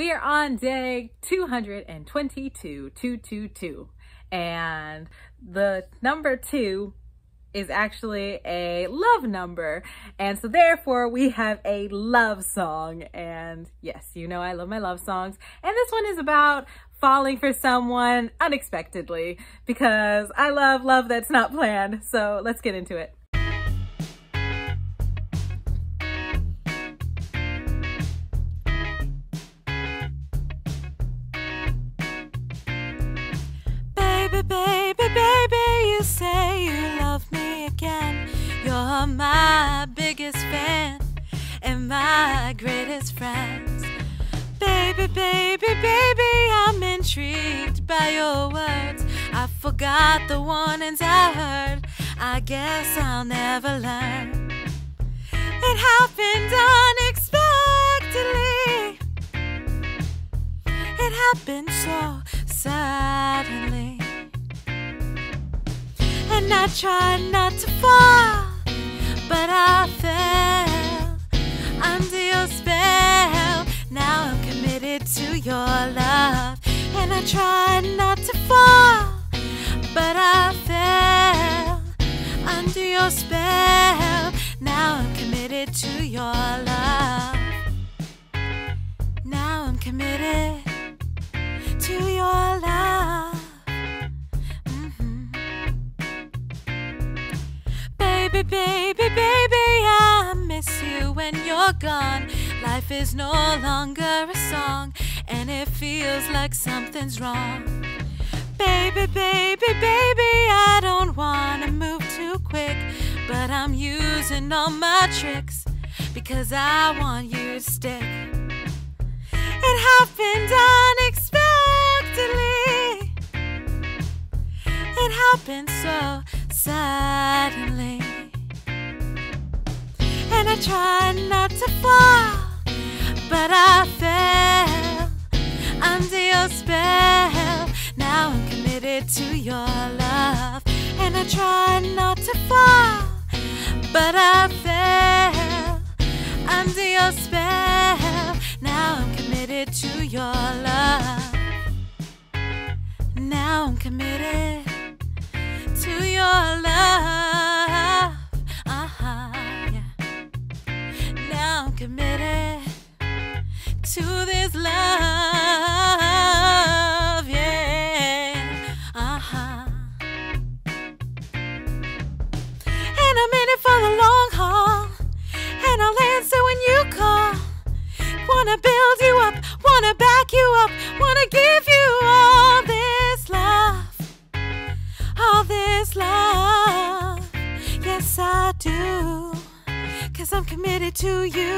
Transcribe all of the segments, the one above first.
We are on day 222, 222, and the number two is actually a love number. And so therefore we have a love song. And yes, you know I love my love songs. And this one is about falling for someone unexpectedly because I love love that's not planned. So let's get into it. Baby, baby, baby, you say you love me again. You're my biggest fan and my greatest friends. Baby, baby, baby, I'm intrigued by your words. I forgot the warnings I heard. I guess I'll never learn. It happened unexpectedly. It happened so suddenly. And I tried not to fall, but I fell under your spell. Now I'm committed to your love. And I tried not to fall, but I fell under your spell. Now I'm committed to your love. Baby, baby, I miss you when you're gone. Life is no longer a song, and it feels like something's wrong. Baby, baby, baby, I don't wanna move too quick, but I'm using all my tricks because I want you to stick. It happened unexpectedly. It happened so suddenly. And I tried not to fall, but I fell under your spell. Now I'm committed to your love. And I tried not to fall, but I fell under your spell. Now I'm committed to your love. Now I'm committed committed to this love, yeah. Uh-huh. And I'm in it for the long haul. And I'll answer when you call. Wanna build you up, wanna back you up, wanna give you all this love. All this love. Yes, I do. Cause I'm committed to you.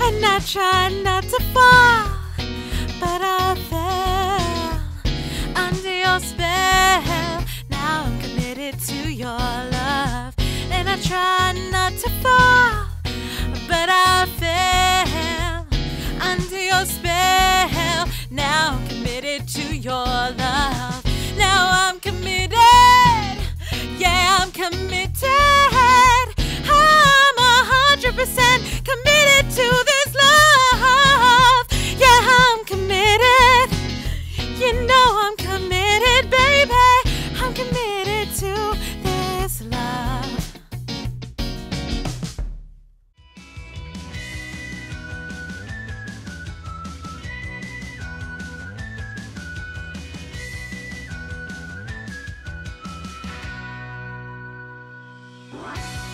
And I tried not to fall, but I fell under your spell. Now I'm committed to your love. And I tried not to fall, but I fell under your spell. Now I'm committed to your love. Bye.